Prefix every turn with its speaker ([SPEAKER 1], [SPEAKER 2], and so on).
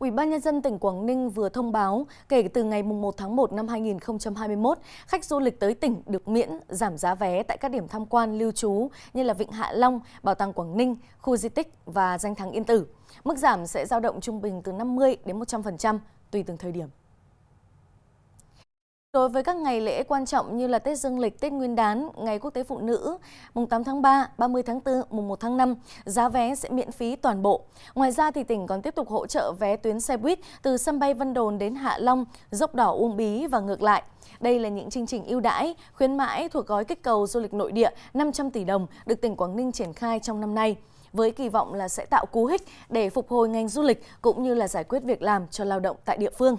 [SPEAKER 1] Ủy ban nhân dân tỉnh Quảng Ninh vừa thông báo kể từ ngày 1 tháng 1 năm 2021, khách du lịch tới tỉnh được miễn giảm giá vé tại các điểm tham quan lưu trú như là Vịnh Hạ Long, Bảo tàng Quảng Ninh, khu di tích và danh thắng Yên Tử. Mức giảm sẽ dao động trung bình từ 50 đến 100% tùy từng thời điểm. Đối với các ngày lễ quan trọng như là Tết Dương lịch, Tết Nguyên đán, Ngày Quốc tế Phụ nữ, mùng 8 tháng 3, 30 tháng 4, mùng 1 tháng 5, giá vé sẽ miễn phí toàn bộ. Ngoài ra thì tỉnh còn tiếp tục hỗ trợ vé tuyến xe buýt từ sân bay Vân Đồn đến Hạ Long, dốc đỏ Uông Bí và ngược lại. Đây là những chương trình ưu đãi, khuyến mãi thuộc gói kích cầu du lịch nội địa 500 tỷ đồng được tỉnh Quảng Ninh triển khai trong năm nay với kỳ vọng là sẽ tạo cú hích để phục hồi ngành du lịch cũng như là giải quyết việc làm cho lao động tại địa phương.